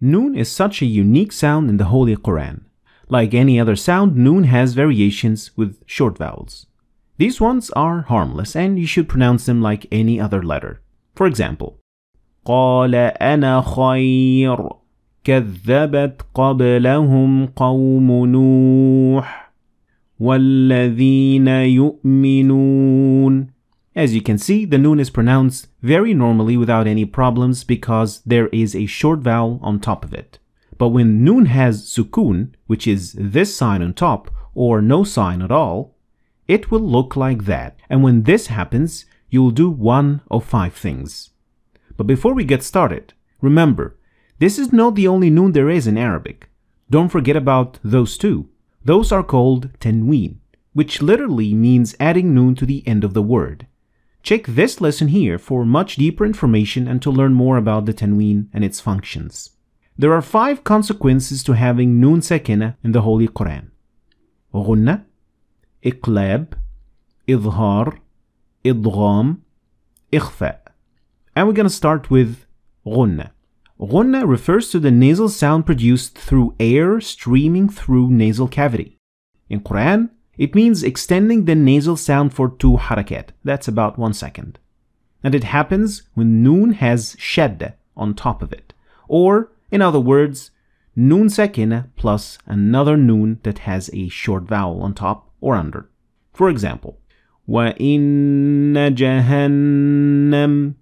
Noon is such a unique sound in the Holy Quran. Like any other sound, Noon has variations with short vowels. These ones are harmless and you should pronounce them like any other letter. For example, قال أنا خير كذبت قبلهم قوم نوح والذين يؤمنون as you can see, the noon is pronounced very normally without any problems because there is a short vowel on top of it. But when noon has sukun, which is this sign on top, or no sign at all, it will look like that. And when this happens, you'll do one of five things. But before we get started, remember, this is not the only noon there is in Arabic. Don't forget about those two. Those are called tanween, which literally means adding noon to the end of the word. Check this lesson here for much deeper information and to learn more about the tenween and its functions. There are five consequences to having noon sakina in the Holy Quran. غنة إقلاب إظهار إضغام إخفاء And we're going to start with غنة غنة refers to the nasal sound produced through air streaming through nasal cavity. In Quran, it means extending the nasal sound for two harakat, that's about one sakina. And it happens when noon has shadda on top of it. Or, in other words, noon second plus another noon that has a short vowel on top or under. For example, وَإِنَّ جَهَنَّمْ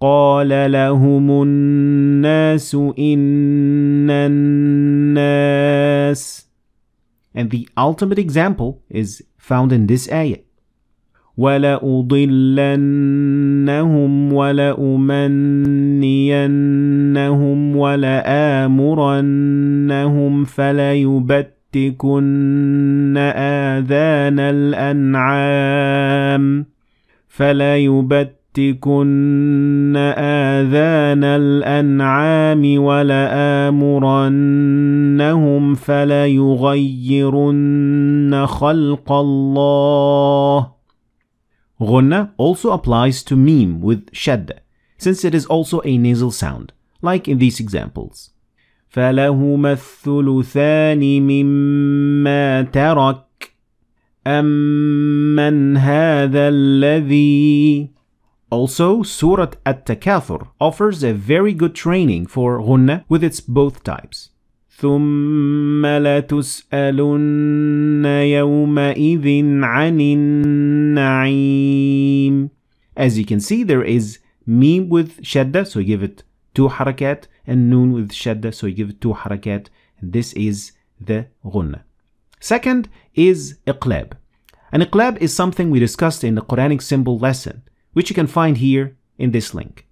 قال لهم الناس إن الناس And the ultimate example is found in this ayah. ولأضلنهم ولأمنينهم ولآمرنهم فليبتكن آذان الأنعام فليبتكن لآتكن آذان الأنعام ولآمرنهم فليغيرن خلق الله. Ghunna also applies to meme with shadda, since it is also a nasal sound, like in these examples. فلهما الثلثان مما ترك أمن هذا الذي also, Surat At-Takathur offers a very good training for ghunna with its both types. ثم لتسألن يومئذ عن النعيم As you can see, there is meme with shadda, so you give it two harakat, and noon with shadda, so you give it two harakat, and this is the ghunna. Second is iqlab. An iqlab is something we discussed in the Quranic symbol lesson which you can find here in this link.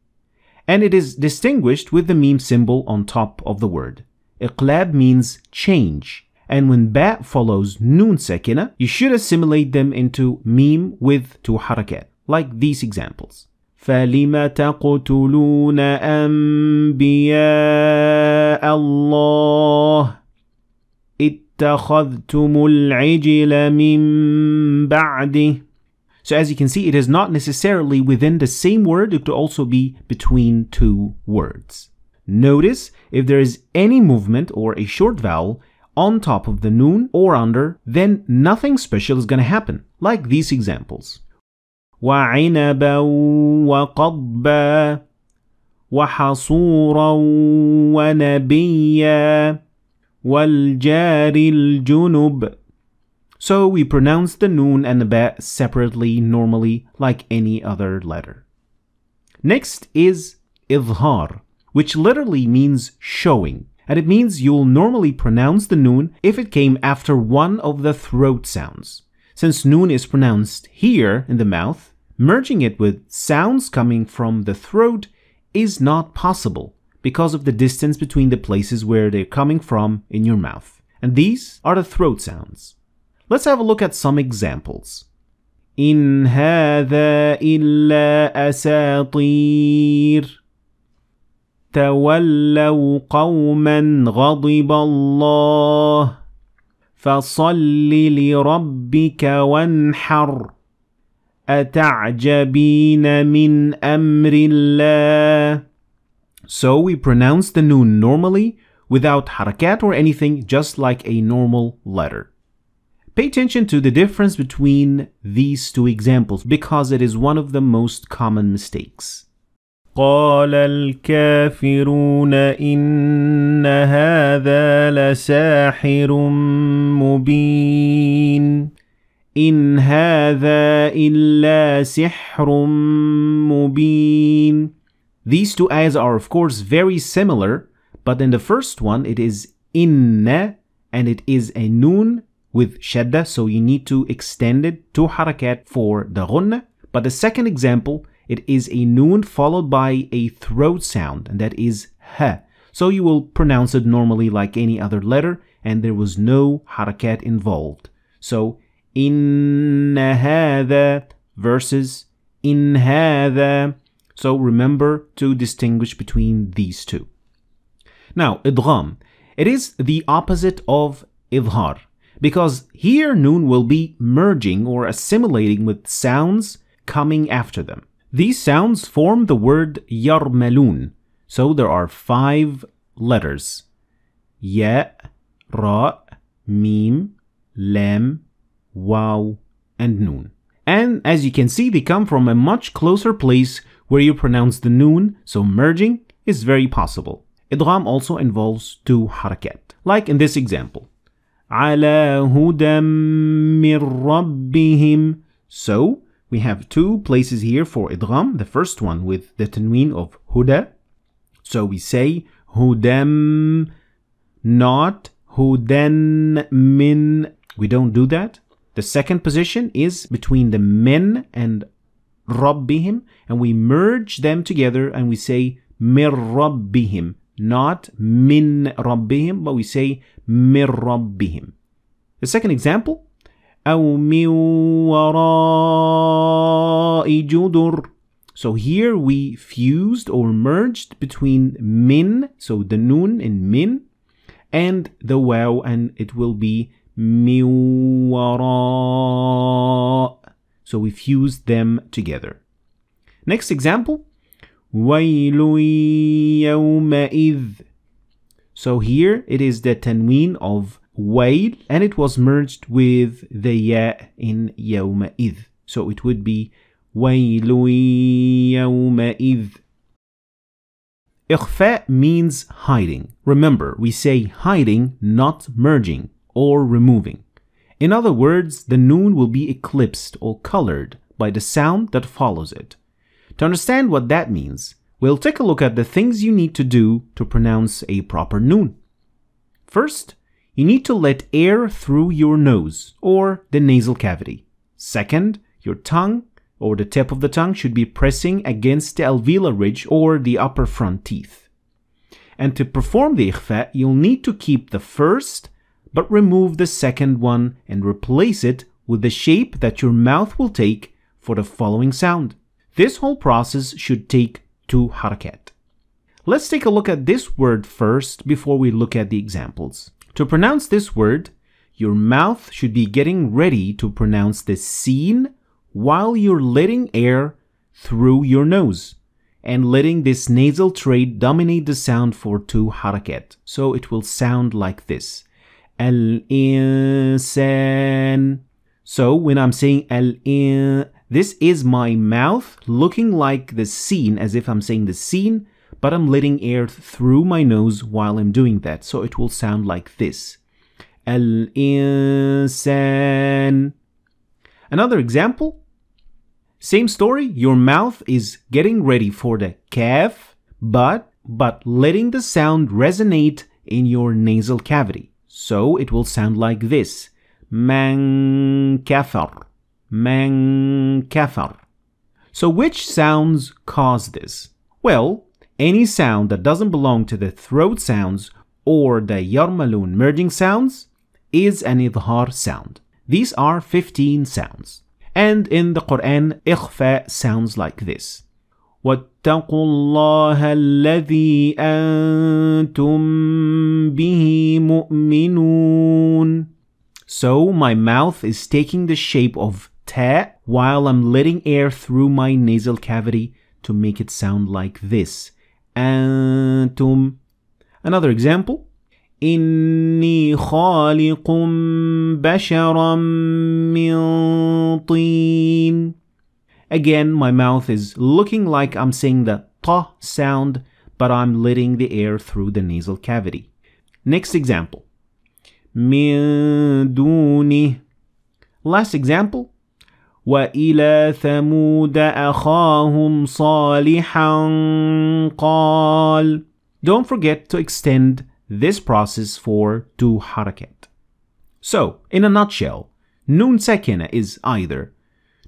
And it is distinguished with the meme symbol on top of the word. Iqlab means change, and when ba follows noon sakina, you should assimilate them into meme with two harakat, like these examples. فلم تقتلون أنبياء الله اتخذتم العجل من بعده so as you can see, it is not necessarily within the same word, it could also be between two words. Notice if there is any movement or a short vowel on top of the noon or under, then nothing special is going to happen, like these examples. وعنبا وقضبا وحصورا ونبيا والجار الجنب so we pronounce the noon and the ba separately normally like any other letter. Next is idhar, which literally means showing, and it means you'll normally pronounce the noon if it came after one of the throat sounds. Since noon is pronounced here in the mouth, merging it with sounds coming from the throat is not possible because of the distance between the places where they're coming from in your mouth. And these are the throat sounds. Let's have a look at some examples. إن هذا إلا أساطير تولوا قوما غضب الله فصل لربك وانحر أتعجبين من أمر الله So we pronounce the noon normally without harakat or anything, just like a normal letter. Pay attention to the difference between these two examples because it is one of the most common mistakes. قال الكافرون إن هذا لساحر مبين إن هذا إلا سحر مبين These two ayahs are of course very similar, but in the first one it is inna and it is a noon with shadda, so you need to extend it to harakat for the ghunna. But the second example, it is a noon followed by a throat sound, and that is ha. So you will pronounce it normally like any other letter, and there was no harakat involved. So in versus in. So remember to distinguish between these two. Now, idgham. It is the opposite of idhar because here noon will be merging or assimilating with sounds coming after them. These sounds form the word yarmalun. So there are five letters. Ya, Ra, Mim, Lam, Waw, and Noon. And as you can see, they come from a much closer place where you pronounce the noon, so merging is very possible. Idgham also involves two harakat, like in this example. على هدى من ربهم So we have two places here for idgham. The first one with the tanween of huda. So we say hudam, not hudan min. We don't do that. The second position is between the min and rabbihim, and we merge them together and we say mir rabbihim not min rabbihim, but we say من ربهم. The second example أو من وراء جدر So here we fused or merged between min, so the noon in min, and the waw, and it will be miwara. So we fused them together. Next example. وَيْلٌ so here it is the tanween of wail and it was merged with the ya in yawma idh. So it would be wailun yawma idh. Ikhfa means hiding. Remember, we say hiding, not merging or removing. In other words, the noon will be eclipsed or colored by the sound that follows it. To understand what that means, we'll take a look at the things you need to do to pronounce a proper noon. First, you need to let air through your nose or the nasal cavity. Second, your tongue or the tip of the tongue should be pressing against the alveolar ridge or the upper front teeth. And to perform the ikhfa, you'll need to keep the first but remove the second one and replace it with the shape that your mouth will take for the following sound. This whole process should take two harakat. Let's take a look at this word first before we look at the examples. To pronounce this word, your mouth should be getting ready to pronounce the sin while you're letting air through your nose and letting this nasal trait dominate the sound for two harakat. So it will sound like this. Al-insan. So when I'm saying al-in, this is my mouth looking like the sin as if I'm saying the sin, but I'm letting air through my nose while I'm doing that. So it will sound like this. Al-insan. Another example. Same story. Your mouth is getting ready for the kaf, but but letting the sound resonate in your nasal cavity. So it will sound like this. Man kafar man kafar. So which sounds cause this? Well, any sound that doesn't belong to the throat sounds or the yarmalun merging sounds is an idhar sound. These are 15 sounds. And in the Quran, ikhfa sounds like this. واتقوا الله الذي أنتم به مؤمنون So my mouth is taking the shape of ta while I'm letting air through my nasal cavity to make it sound like this. أنتم Another example إني خالق بشرا من طين Again, my mouth is looking like I'm saying the ta sound, but I'm letting the air through the nasal cavity. Next example. من دونه Last example. وإلى ثمود أخاهم صالحا قال Don't forget to extend this process for two harakat. So, in a nutshell, noon sakina is either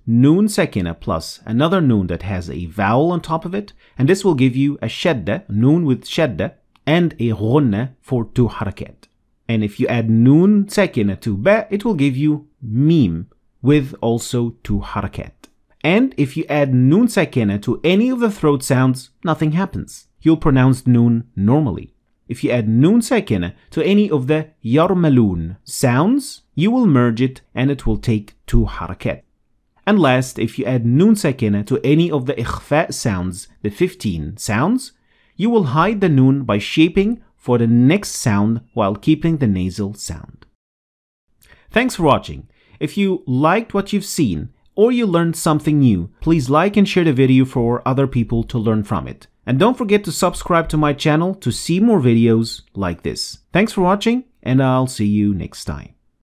noon sakina plus another noon that has a vowel on top of it, and this will give you a shadda, noon with shadda, and a ghunna for two harakat. And if you add noon sakina to ba, it will give you mim with also two harakat. And if you add noon sakina to any of the throat sounds, nothing happens. You'll pronounce noon normally. If you add noon sakina to any of the yarmalun sounds, you will merge it and it will take two harakat. And last, if you add noon sakina to any of the ikhfa sounds, the 15 sounds, you will hide the noon by shaping for the next sound while keeping the nasal sound. Thanks for watching. If you liked what you've seen or you learned something new, please like and share the video for other people to learn from it. And don't forget to subscribe to my channel to see more videos like this. Thanks for watching and I'll see you next time.